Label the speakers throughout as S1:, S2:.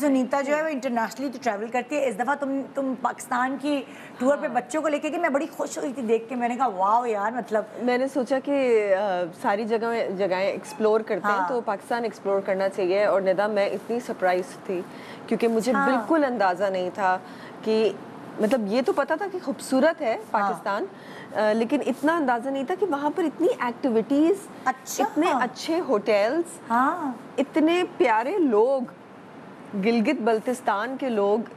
S1: सुनीता जो है वो इंटरनेशनली तो ट्रैवल करती है इस दफ़ा तुम तुम पाकिस्तान की टूर हाँ। पे बच्चों को लेके गई मैं बड़ी खुश हुई थी देख के मैंने कहा वाह यार मतलब
S2: मैंने सोचा कि अ, सारी जगह जगहें एक्सप्लोर करते हाँ।
S1: हैं हाँ।
S2: तो पाकिस्तान एक्सप्लोर करना चाहिए और निदा मैं इतनी सरप्राइज़ थी क्योंकि मुझे
S1: हाँ।
S2: बिल्कुल अंदाज़ा नहीं था कि मतलब ये तो पता था कि खूबसूरत है पाकिस्तान अ, लेकिन इतना अंदाज़ा नहीं था कि वहाँ पर इतनी एक्टिविटीज़
S1: अच्छा।
S2: इतने अच्छे होटल्स
S1: हाँ
S2: इतने प्यारे लोग गिलगित बल्तिस्तान के लोग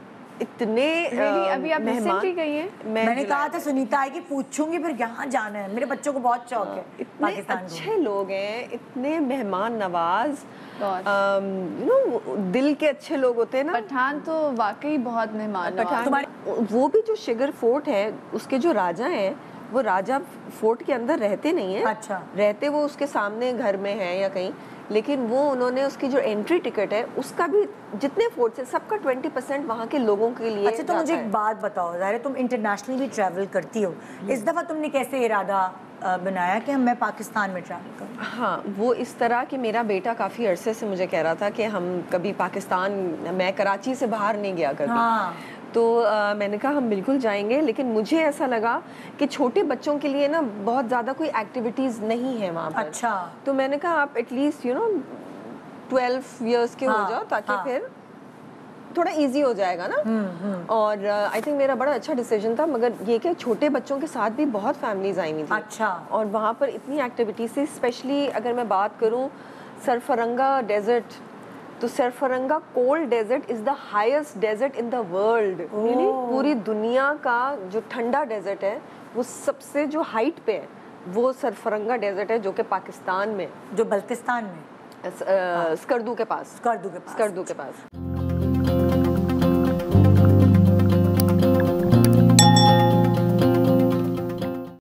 S2: इतने
S3: Really? अभी आप
S2: मेहमान-
S3: recently गई हैं?
S2: मैं
S1: मैंने कहा था सुनीता आएगी पूछूँगी फिर यहाँ जाना है। मेरे बच्चों को बहुत शौक है
S2: इतने अच्छे लोग हैं इतने मेहमान नवाज़ यू नो दिल के अच्छे लोग होते हैं ना।
S3: पठान तो वाकई बहुत मेहमान
S2: पठान वो भी जो शिगर फोर्ट है उसके जो राजा हैं वो राजा फोर्ट के अंदर रहते नहीं है।
S1: अच्छा।
S2: रहते वो उसके सामने घर में है या कहीं। लेकिन वो उन्होंने उसकी जो एंट्री टिकट है उसका भी जितने फोर्ट्स है सबका ट्वेंटी परसेंट वहाँ के लोगों के लिए
S1: अच्छा तो मुझे एक बात बताओ ज़ाहिर तुम इंटरनेशनली भी ट्रैवल करती हो। इस दफ़ा तुमने कैसे इरादा बनाया कि हम मैं पाकिस्तान में ट्रैवल करूँ?
S2: हाँ वो इस तरह कि मेरा बेटा काफ़ी अरसे से मुझे कह रहा था कि हम कभी पाकिस्तान मैं कराची से बाहर नहीं गया कभी
S1: हाँ।
S2: तो अ, मैंने कहा हम बिल्कुल जाएँगे लेकिन मुझे ऐसा लगा कि छोटे बच्चों के लिए ना बहुत ज़्यादा कोई एक्टिविटीज़ नहीं है वहाँ पर
S1: अच्छा।
S2: तो मैंने कहा आप at least you know twelve years के
S1: हाँ,
S2: हो जाओ ताकि
S1: हाँ।
S2: फिर थोड़ा इजी हो जाएगा ना हुँ, हुँ. और आई uh, थिंक मेरा बड़ा अच्छा डिसीज़न था मगर ये कि छोटे बच्चों के साथ भी बहुत फैमिलीज़ आई हुई थी
S1: अच्छा।
S2: और वहाँ पर इतनी एक्टिविटीज़ थी स्पेशली अगर मैं बात करूँ सरफरंगा डेजर्ट तो Sarfaranga cold desert is the highest desert in the world. पूरी दुनिया का जो ठंडा डेजर्ट है वो सबसे जो हाइट पे है वो सरफरंगा डेजर्ट है जो कि पाकिस्तान में।
S1: जो बल्तिस्तान में?
S2: अ, स्कर्दू के पास।
S1: स्कर्दू के पास।
S2: स्कर्दू के पास।